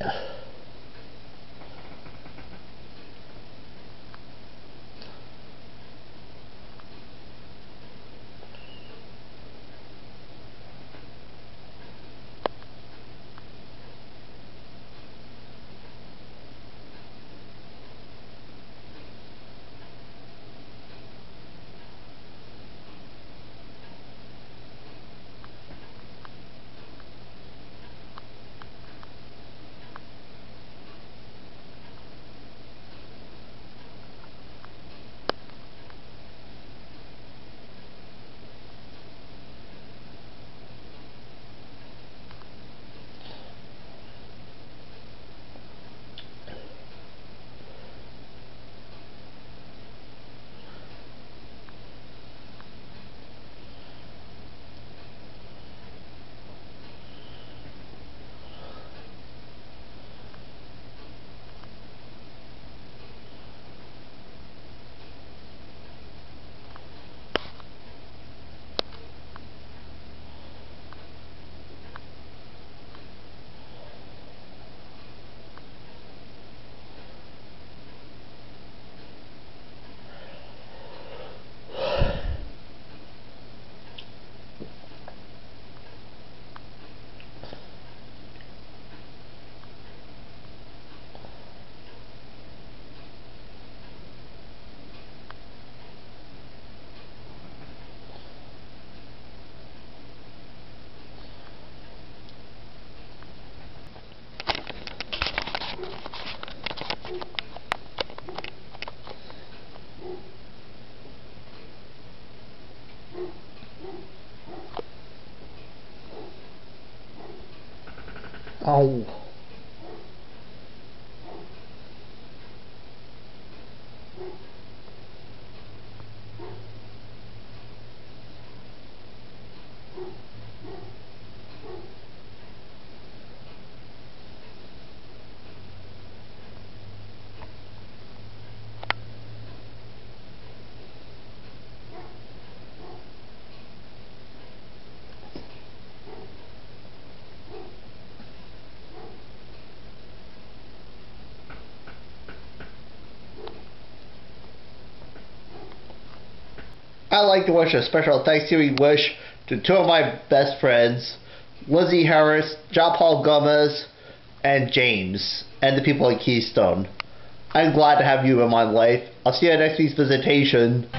Yeah. Au. I'd like to wish a special Thanksgiving wish to two of my best friends, Lizzie Harris, John Paul Gomez, and James, and the people at Keystone. I'm glad to have you in my life. I'll see you at next week's visitation.